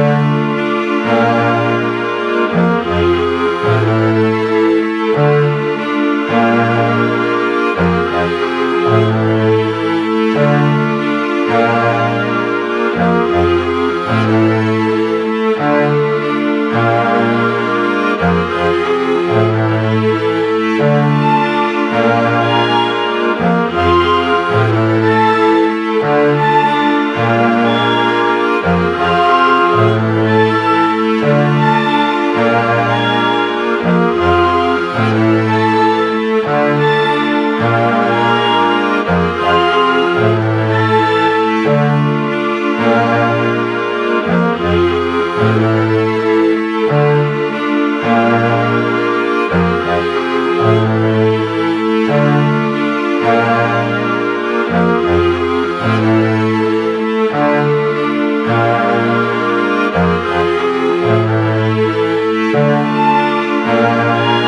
Música Música